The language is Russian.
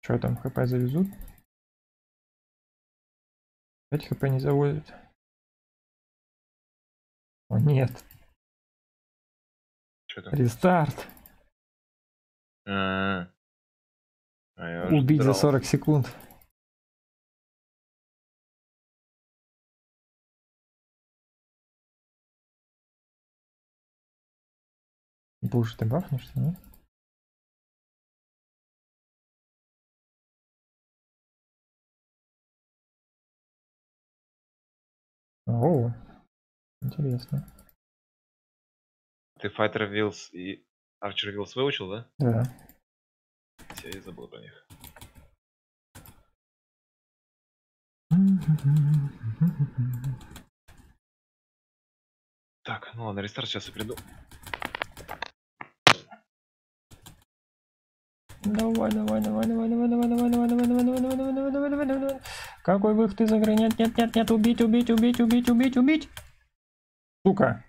Что там, хп завезут? 5 хп не заводят. О, нет. Что там? Рестарт. А, а я уже Убить за дрался. 40 секунд. Боже, ты бахнешься, нет? О, интересно. Ты Fighter Wheels и Archer Wheels выучил, да? Да. Я и забыл про них. Так, ну ладно, рестарт сейчас я приду. Давай, давай, давай, давай, давай, давай, давай, давай, давай, давай, давай, давай, давай, давай, давай, давай, давай. Какой выход из игры? Нет, нет, нет, нет, убить, убить, убить, убить, убить, убить. Сука.